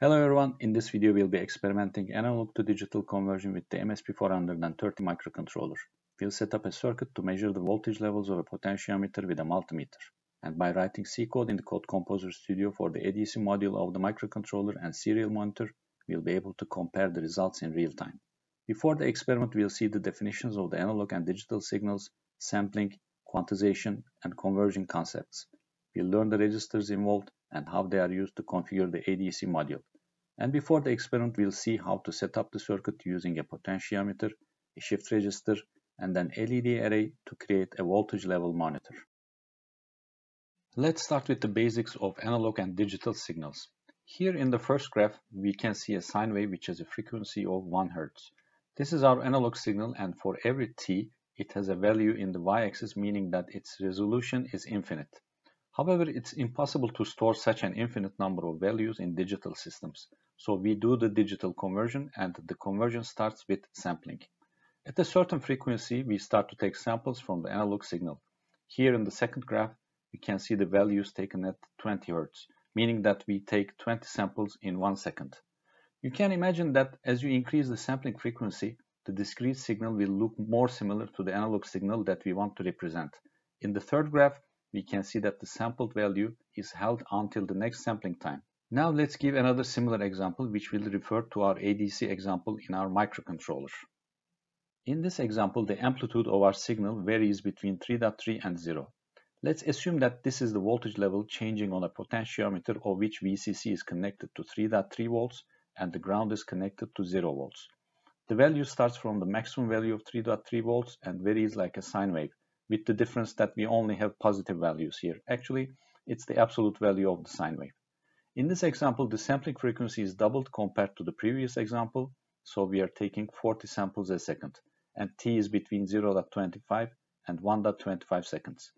Hello everyone, in this video we'll be experimenting analog to digital conversion with the MSP430 microcontroller. We'll set up a circuit to measure the voltage levels of a potentiometer with a multimeter. And by writing C code in the Code Composer Studio for the ADC module of the microcontroller and serial monitor, we'll be able to compare the results in real time. Before the experiment, we'll see the definitions of the analog and digital signals, sampling, quantization, and conversion concepts. We'll learn the registers involved and how they are used to configure the ADC module. And before the experiment, we'll see how to set up the circuit using a potentiometer, a shift register, and an LED array to create a voltage level monitor. Let's start with the basics of analog and digital signals. Here in the first graph, we can see a sine wave which has a frequency of 1 Hz. This is our analog signal and for every t, it has a value in the y-axis meaning that its resolution is infinite. However, it's impossible to store such an infinite number of values in digital systems. So we do the digital conversion and the conversion starts with sampling. At a certain frequency, we start to take samples from the analog signal. Here in the second graph, we can see the values taken at 20 Hz, meaning that we take 20 samples in one second. You can imagine that as you increase the sampling frequency, the discrete signal will look more similar to the analog signal that we want to represent. In the third graph, we can see that the sampled value is held until the next sampling time. Now let's give another similar example which will refer to our ADC example in our microcontroller. In this example, the amplitude of our signal varies between 3.3 and 0. Let's assume that this is the voltage level changing on a potentiometer of which VCC is connected to 3.3 volts and the ground is connected to 0 volts. The value starts from the maximum value of 3.3 volts and varies like a sine wave with the difference that we only have positive values here. Actually, it's the absolute value of the sine wave. In this example, the sampling frequency is doubled compared to the previous example, so we are taking 40 samples a second, and t is between 0.25 and 1.25 seconds.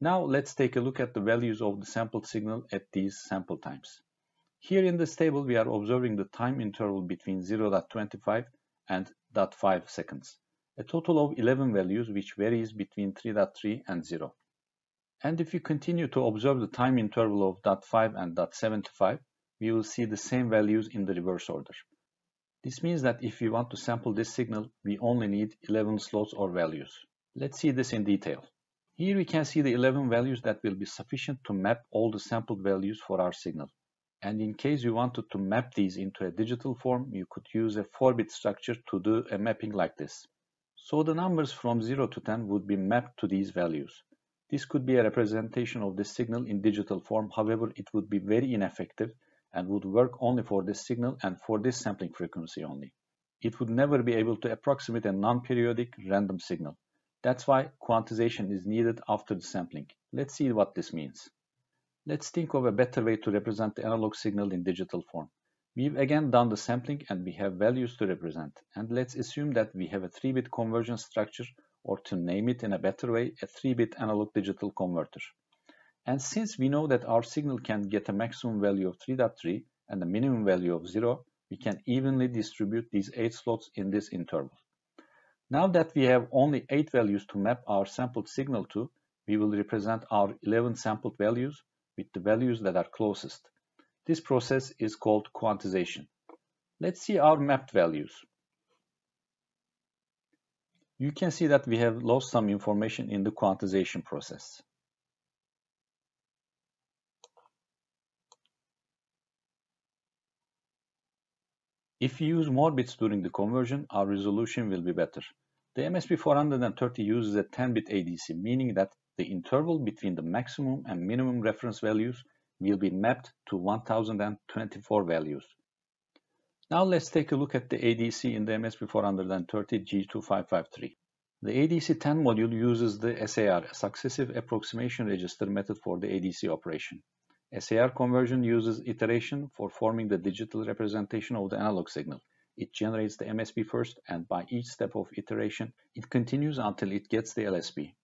Now let's take a look at the values of the sampled signal at these sample times. Here in this table, we are observing the time interval between 0.25 and 0.5 seconds a total of 11 values which varies between 3.3 and 0. And if you continue to observe the time interval of .5 and .75, we will see the same values in the reverse order. This means that if we want to sample this signal, we only need 11 slots or values. Let's see this in detail. Here we can see the 11 values that will be sufficient to map all the sampled values for our signal. And in case you wanted to map these into a digital form, you could use a 4-bit structure to do a mapping like this. So the numbers from 0 to 10 would be mapped to these values. This could be a representation of the signal in digital form, however, it would be very ineffective and would work only for this signal and for this sampling frequency only. It would never be able to approximate a non-periodic random signal. That's why quantization is needed after the sampling. Let's see what this means. Let's think of a better way to represent the analog signal in digital form. We've again done the sampling and we have values to represent. And let's assume that we have a 3-bit conversion structure or to name it in a better way, a 3-bit analog digital converter. And since we know that our signal can get a maximum value of 3.3 and a minimum value of 0, we can evenly distribute these 8 slots in this interval. Now that we have only 8 values to map our sampled signal to, we will represent our 11 sampled values with the values that are closest. This process is called quantization. Let's see our mapped values. You can see that we have lost some information in the quantization process. If we use more bits during the conversion, our resolution will be better. The MSP430 uses a 10-bit ADC, meaning that the interval between the maximum and minimum reference values will be mapped to 1024 values. Now let's take a look at the ADC in the MSP430 G2553. The ADC10 module uses the SAR, Successive Approximation Register method for the ADC operation. SAR conversion uses iteration for forming the digital representation of the analog signal. It generates the MSB first and by each step of iteration, it continues until it gets the LSB.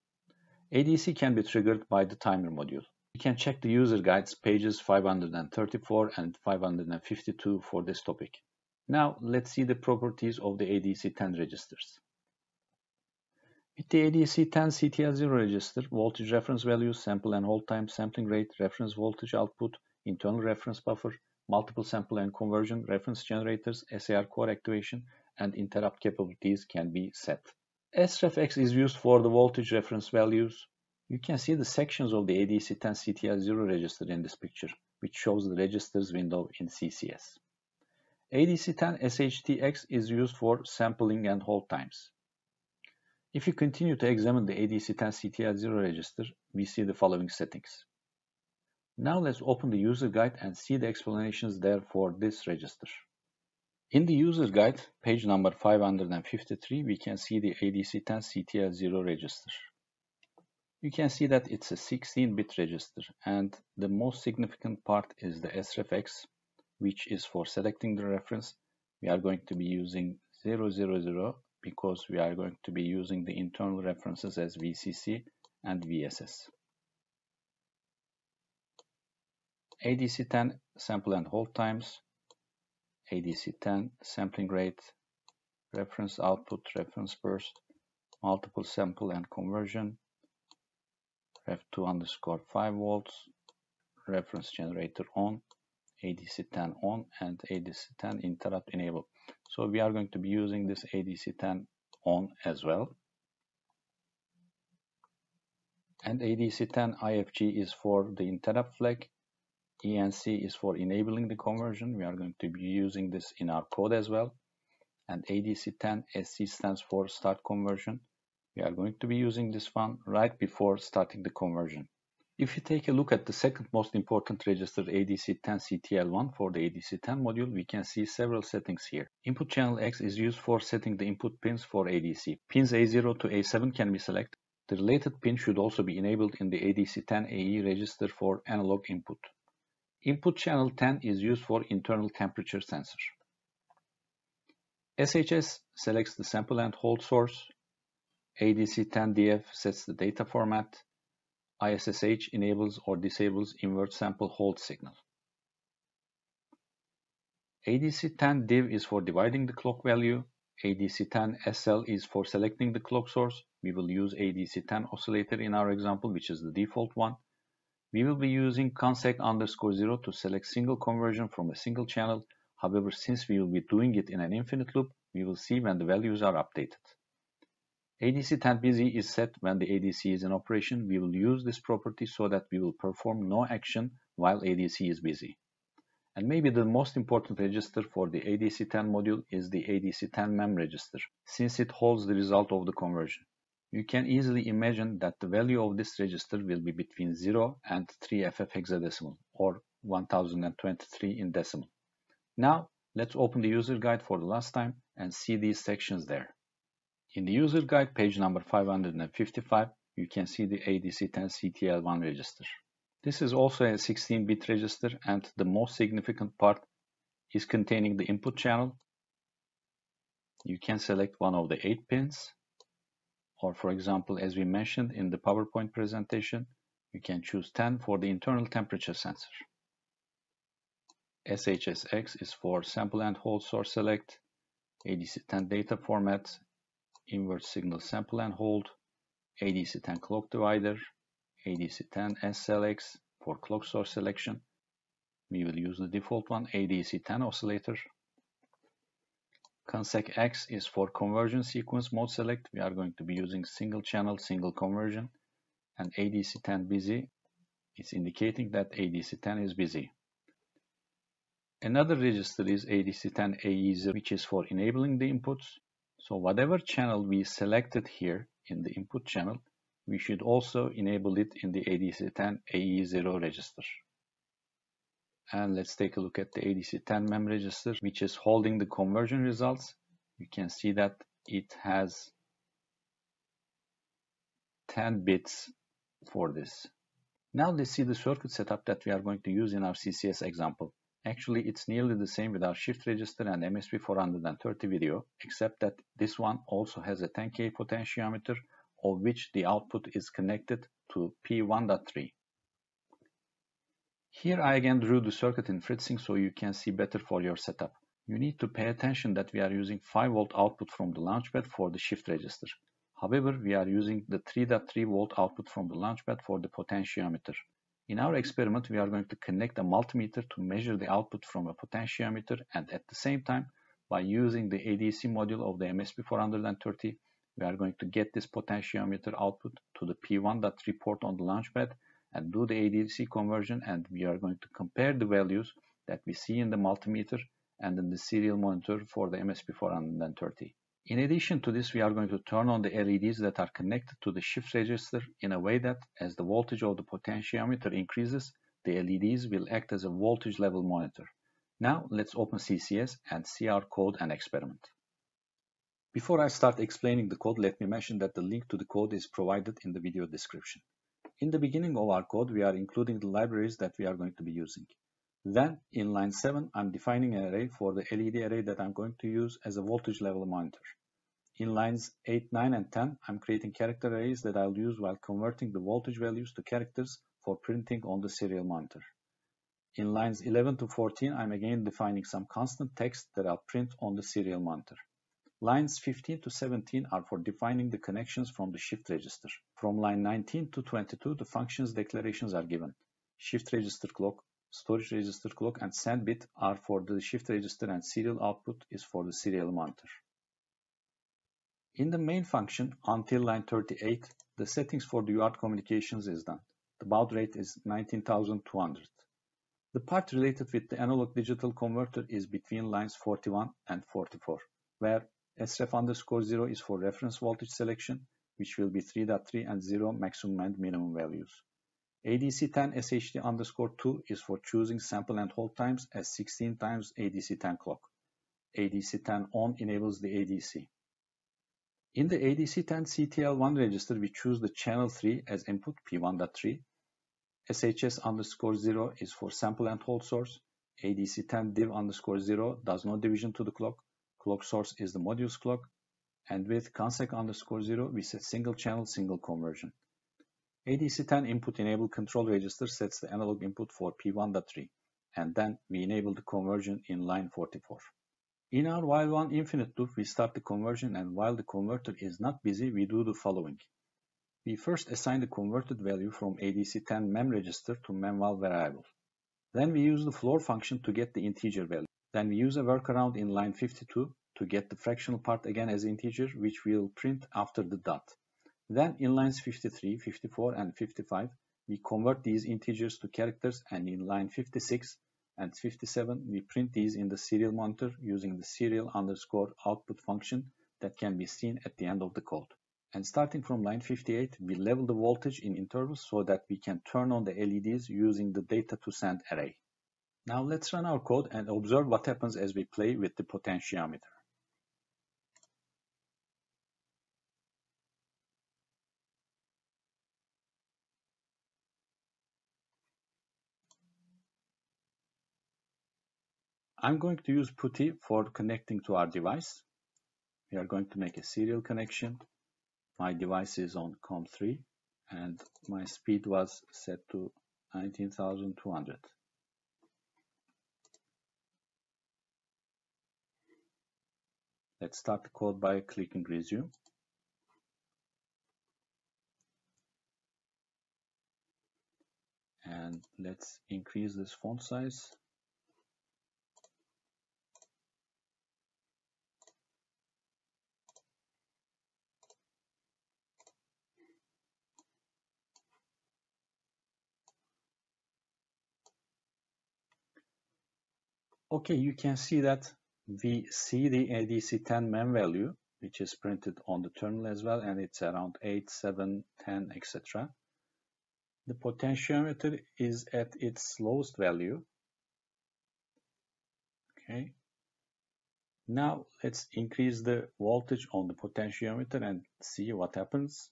ADC can be triggered by the timer module. You can check the user guides pages 534 and 552 for this topic. Now let's see the properties of the ADC10 registers. With the ADC10 CTL0 register, voltage reference values, sample and hold time, sampling rate, reference voltage output, internal reference buffer, multiple sample and conversion, reference generators, SAR core activation, and interrupt capabilities can be set. SREFX is used for the voltage reference values. You can see the sections of the ADC10CTL0 register in this picture, which shows the registers window in CCS. ADC10SHTX is used for sampling and hold times. If you continue to examine the ADC10CTL0 register, we see the following settings. Now let's open the user guide and see the explanations there for this register. In the user guide, page number 553, we can see the ADC10CTL0 register. You can see that it's a 16-bit register and the most significant part is the SREFX, which is for selecting the reference. We are going to be using 000 because we are going to be using the internal references as VCC and VSS. ADC10 sample and hold times, ADC10 sampling rate, reference output, reference burst, multiple sample and conversion, ref2 underscore 5 volts, reference generator on, ADC10 on, and ADC10 interrupt enable. So we are going to be using this ADC10 on as well. And ADC10 IFG is for the interrupt flag ENC is for enabling the conversion. We are going to be using this in our code as well. And ADC10 SC stands for start conversion. We are going to be using this one right before starting the conversion. If you take a look at the second most important register ADC10CTL1 for the ADC10 module, we can see several settings here. Input channel X is used for setting the input pins for ADC. Pins A0 to A7 can be selected. The related pin should also be enabled in the ADC10AE register for analog input. Input channel 10 is used for internal temperature sensor. SHS selects the sample and hold source. ADC10DF sets the data format. ISSH enables or disables invert sample hold signal. ADC10DIV is for dividing the clock value. ADC10SL is for selecting the clock source. We will use ADC10 oscillator in our example, which is the default one. We will be using consec underscore 0 to select single conversion from a single channel. However, since we will be doing it in an infinite loop, we will see when the values are updated. ADC 10 busy is set when the ADC is in operation. We will use this property so that we will perform no action while ADC is busy. And maybe the most important register for the ADC10 module is the ADC10 mem register, since it holds the result of the conversion. You can easily imagine that the value of this register will be between 0 and 3FF hexadecimal or 1023 in decimal. Now let's open the user guide for the last time and see these sections there. In the user guide page number 555 you can see the ADC10CTL1 register. This is also a 16-bit register and the most significant part is containing the input channel. You can select one of the 8 pins or for example, as we mentioned in the PowerPoint presentation, you can choose 10 for the internal temperature sensor. SHSX is for sample and hold source select, ADC10 data format, invert signal sample and hold, ADC10 clock divider, ADC10 SLX for clock source selection. We will use the default one, ADC10 oscillator, Consec X is for conversion sequence mode select. We are going to be using single channel, single conversion. And ADC10 busy is indicating that ADC10 is busy. Another register is ADC10 AE0, which is for enabling the inputs. So whatever channel we selected here in the input channel, we should also enable it in the ADC10 AE0 register. And let's take a look at the ADC10 mem register, which is holding the conversion results. You can see that it has 10 bits for this. Now let's see the circuit setup that we are going to use in our CCS example. Actually, it's nearly the same with our shift register and MSP430 video, except that this one also has a 10K potentiometer, of which the output is connected to P1.3. Here I again drew the circuit in Fritzing so you can see better for your setup. You need to pay attention that we are using 5 volt output from the launchpad for the shift register. However, we are using the 3.3 volt output from the launchpad for the potentiometer. In our experiment, we are going to connect a multimeter to measure the output from a potentiometer and at the same time, by using the ADC module of the MSP430, we are going to get this potentiometer output to the P1.3 port on the launchpad and do the ADC conversion and we are going to compare the values that we see in the multimeter and in the serial monitor for the MSP430. In addition to this, we are going to turn on the LEDs that are connected to the shift register in a way that as the voltage of the potentiometer increases, the LEDs will act as a voltage level monitor. Now let's open CCS and see our code and experiment. Before I start explaining the code, let me mention that the link to the code is provided in the video description. In the beginning of our code, we are including the libraries that we are going to be using. Then, in line 7, I'm defining an array for the LED array that I'm going to use as a voltage level monitor. In lines 8, 9, and 10, I'm creating character arrays that I'll use while converting the voltage values to characters for printing on the serial monitor. In lines 11 to 14, I'm again defining some constant text that I'll print on the serial monitor. Lines 15 to 17 are for defining the connections from the shift register. From line 19 to 22, the functions declarations are given. Shift register clock, storage register clock and send bit are for the shift register and serial output is for the serial monitor. In the main function until line 38, the settings for the UART communications is done. The baud rate is 19,200. The part related with the analog digital converter is between lines 41 and 44, where sref underscore 0 is for reference voltage selection, which will be 3.3 and 0 maximum and minimum values. ADC10 SHT underscore 2 is for choosing sample and hold times as 16 times ADC10 clock. ADC10 on enables the ADC. In the ADC10 CTL1 register, we choose the channel 3 as input P1.3. SHS underscore 0 is for sample and hold source. ADC10 div underscore 0 does no division to the clock. Clock source is the module's clock. And with consec underscore 0, we set single channel single conversion. ADC10 input enable control register sets the analog input for P1.3 and then we enable the conversion in line 44. In our while one infinite loop, we start the conversion and while the converter is not busy, we do the following. We first assign the converted value from ADC10 mem register to memval variable. Then we use the floor function to get the integer value. Then we use a workaround in line 52 to get the fractional part again as integer, which we'll print after the dot. Then in lines 53, 54, and 55, we convert these integers to characters and in line 56 and 57, we print these in the serial monitor using the serial underscore output function that can be seen at the end of the code. And starting from line 58, we level the voltage in intervals so that we can turn on the LEDs using the data to send array. Now let's run our code and observe what happens as we play with the potentiometer. I'm going to use PuTTY for connecting to our device. We are going to make a serial connection. My device is on COM3 and my speed was set to 19,200. Let's start the code by clicking resume. And let's increase this font size Okay, you can see that we see the ADC10 mem value, which is printed on the terminal as well, and it's around 8, 7, 10, etc. The potentiometer is at its lowest value. Okay. Now let's increase the voltage on the potentiometer and see what happens.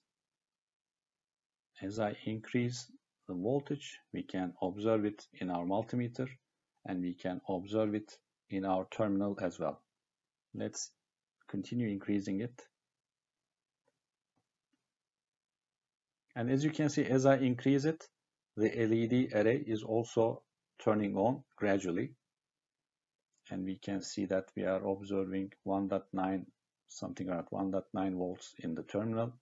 As I increase the voltage, we can observe it in our multimeter and we can observe it in our terminal as well. Let's continue increasing it. And as you can see, as I increase it, the LED array is also turning on gradually. And we can see that we are observing 1.9, something around 1.9 volts in the terminal,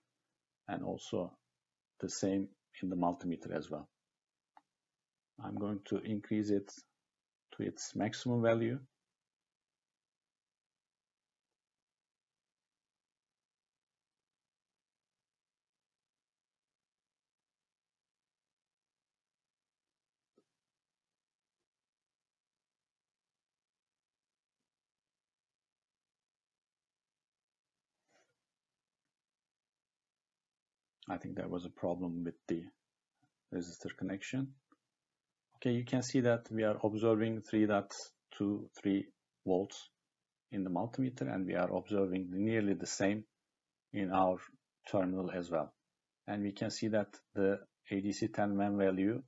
and also the same in the multimeter as well. I'm going to increase it to its maximum value. I think there was a problem with the resistor connection. Okay, you can see that we are observing 3.23 volts in the multimeter and we are observing nearly the same in our terminal as well. And we can see that the ADC10 value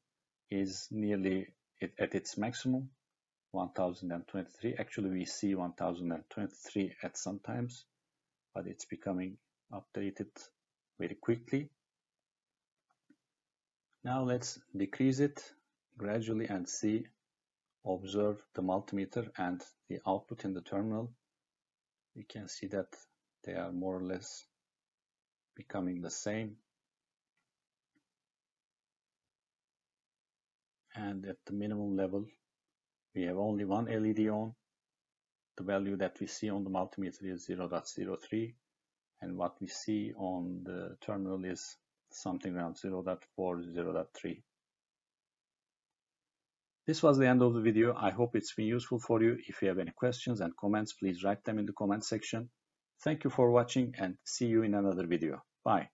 is nearly at its maximum 1023 actually we see 1023 at some times but it's becoming updated very quickly. Now let's decrease it gradually and see, observe the multimeter and the output in the terminal. We can see that they are more or less becoming the same. And at the minimum level, we have only one LED on. The value that we see on the multimeter is 0.03 and what we see on the terminal is something around 0.4, 0.3. This was the end of the video. I hope it's been useful for you. If you have any questions and comments, please write them in the comment section. Thank you for watching and see you in another video. Bye.